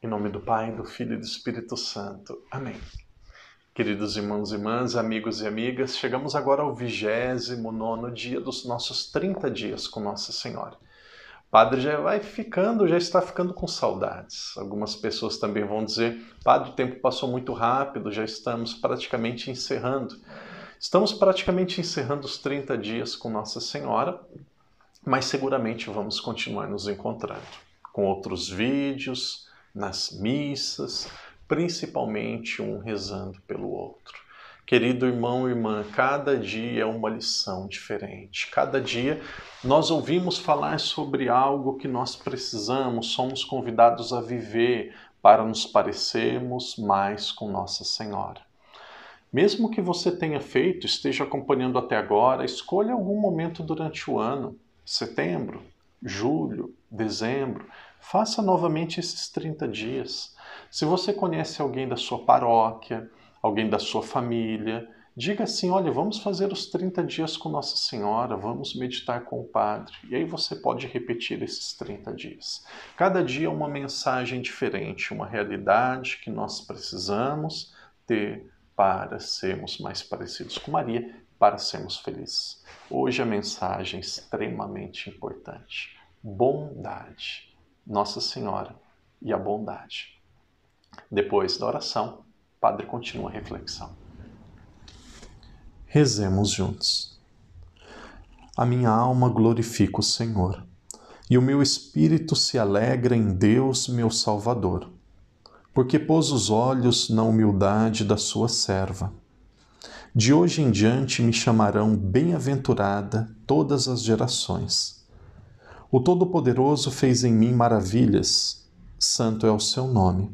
Em nome do Pai, do Filho e do Espírito Santo. Amém. Queridos irmãos e irmãs, amigos e amigas, chegamos agora ao 29 dia dos nossos 30 dias com Nossa Senhora. O padre já vai ficando, já está ficando com saudades. Algumas pessoas também vão dizer: Padre, o tempo passou muito rápido, já estamos praticamente encerrando. Estamos praticamente encerrando os 30 dias com Nossa Senhora, mas seguramente vamos continuar nos encontrando com outros vídeos nas missas, principalmente um rezando pelo outro. Querido irmão e irmã, cada dia é uma lição diferente. Cada dia nós ouvimos falar sobre algo que nós precisamos, somos convidados a viver para nos parecermos mais com Nossa Senhora. Mesmo que você tenha feito, esteja acompanhando até agora, escolha algum momento durante o ano, setembro, julho, dezembro, Faça novamente esses 30 dias. Se você conhece alguém da sua paróquia, alguém da sua família, diga assim: olha, vamos fazer os 30 dias com Nossa Senhora, vamos meditar com o Padre. E aí você pode repetir esses 30 dias. Cada dia é uma mensagem diferente, uma realidade que nós precisamos ter para sermos mais parecidos com Maria, para sermos felizes. Hoje a mensagem é extremamente importante: bondade. Nossa Senhora e a bondade. Depois da oração, o Padre continua a reflexão. Rezemos juntos. A minha alma glorifica o Senhor, e o meu espírito se alegra em Deus, meu Salvador, porque pôs os olhos na humildade da sua serva. De hoje em diante me chamarão bem-aventurada todas as gerações o Todo-Poderoso fez em mim maravilhas, santo é o seu nome.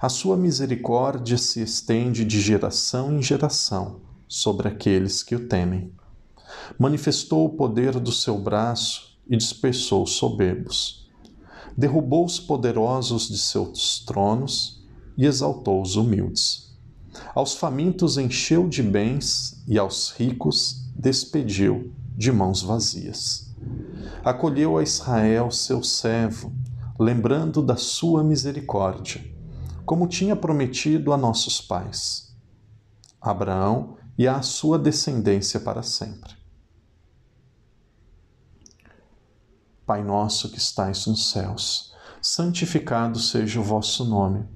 A sua misericórdia se estende de geração em geração sobre aqueles que o temem. Manifestou o poder do seu braço e dispersou os soberbos. Derrubou os poderosos de seus tronos e exaltou os humildes. Aos famintos encheu de bens e aos ricos despediu de mãos vazias acolheu a Israel, seu servo, lembrando da sua misericórdia, como tinha prometido a nossos pais, Abraão e à sua descendência para sempre. Pai nosso que estais nos céus, santificado seja o vosso nome.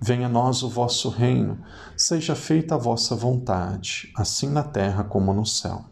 Venha a nós o vosso reino, seja feita a vossa vontade, assim na terra como no céu.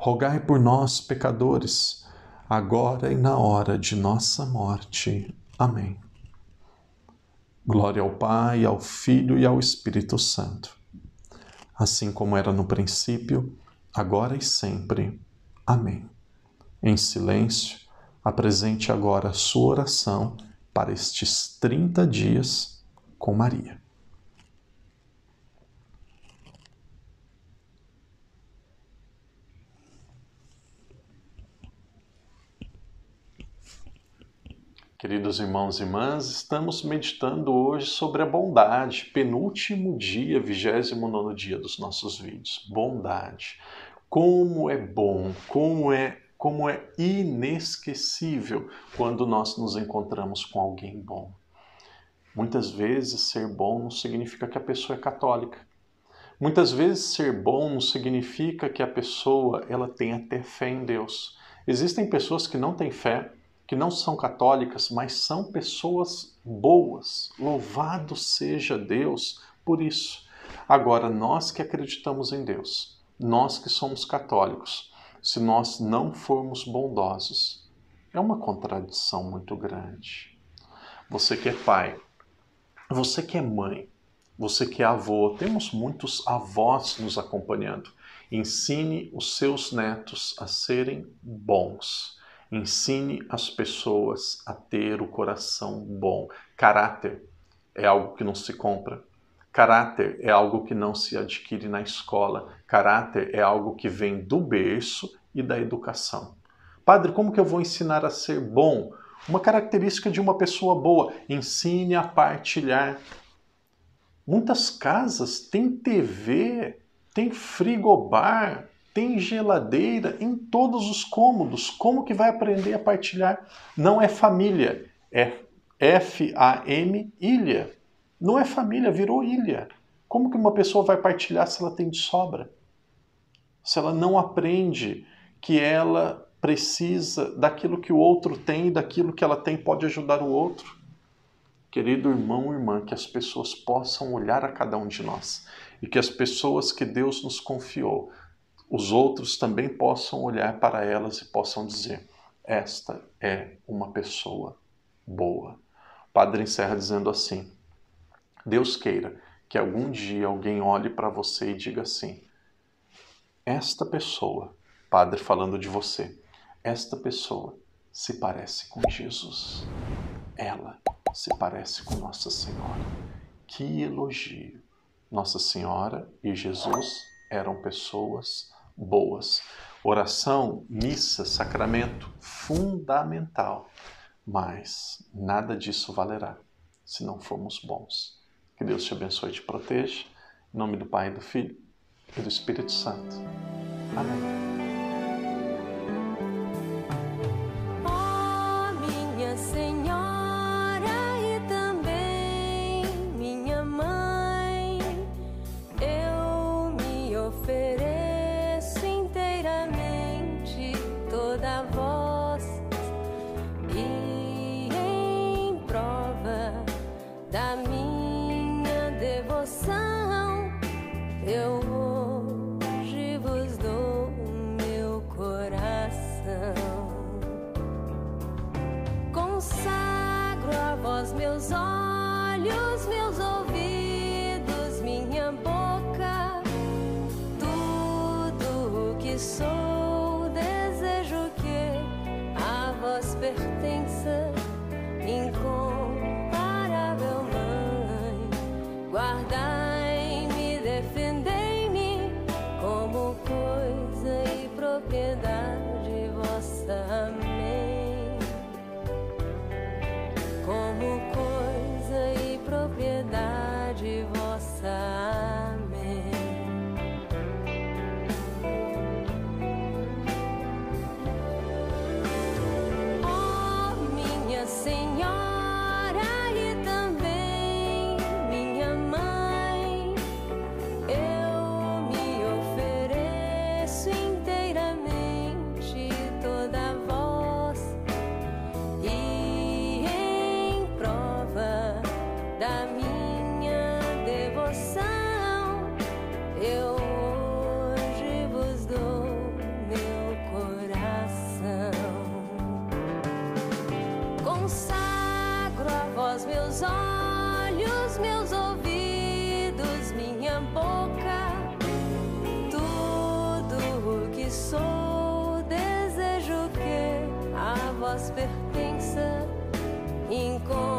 rogai por nós, pecadores, agora e na hora de nossa morte. Amém. Glória ao Pai, ao Filho e ao Espírito Santo, assim como era no princípio, agora e sempre. Amém. Em silêncio, apresente agora a sua oração para estes 30 dias com Maria. Queridos irmãos e irmãs, estamos meditando hoje sobre a bondade, penúltimo dia, vigésimo nono dia dos nossos vídeos. Bondade. Como é bom, como é, como é inesquecível quando nós nos encontramos com alguém bom. Muitas vezes ser bom não significa que a pessoa é católica. Muitas vezes ser bom não significa que a pessoa ela tenha até fé em Deus. Existem pessoas que não têm fé, que não são católicas, mas são pessoas boas. Louvado seja Deus por isso. Agora, nós que acreditamos em Deus, nós que somos católicos, se nós não formos bondosos, é uma contradição muito grande. Você que é pai, você que é mãe, você que é avô, temos muitos avós nos acompanhando. Ensine os seus netos a serem bons Ensine as pessoas a ter o coração bom. Caráter é algo que não se compra. Caráter é algo que não se adquire na escola. Caráter é algo que vem do berço e da educação. Padre, como que eu vou ensinar a ser bom? Uma característica de uma pessoa boa: ensine a partilhar. Muitas casas têm TV, tem frigobar, tem geladeira em todos os cômodos. Como que vai aprender a partilhar? Não é família, é F-A-M, ilha. Não é família, virou ilha. Como que uma pessoa vai partilhar se ela tem de sobra? Se ela não aprende que ela precisa daquilo que o outro tem e daquilo que ela tem pode ajudar o outro. Querido irmão irmã, que as pessoas possam olhar a cada um de nós e que as pessoas que Deus nos confiou os outros também possam olhar para elas e possam dizer: esta é uma pessoa boa. O padre encerra dizendo assim: Deus queira que algum dia alguém olhe para você e diga assim: esta pessoa, padre falando de você, esta pessoa se parece com Jesus. Ela se parece com Nossa Senhora. Que elogio! Nossa Senhora e Jesus eram pessoas boas. Oração, missa, sacramento, fundamental. Mas nada disso valerá se não formos bons. Que Deus te abençoe e te proteja. Em nome do Pai, do Filho e do Espírito Santo. Amém. so rincón.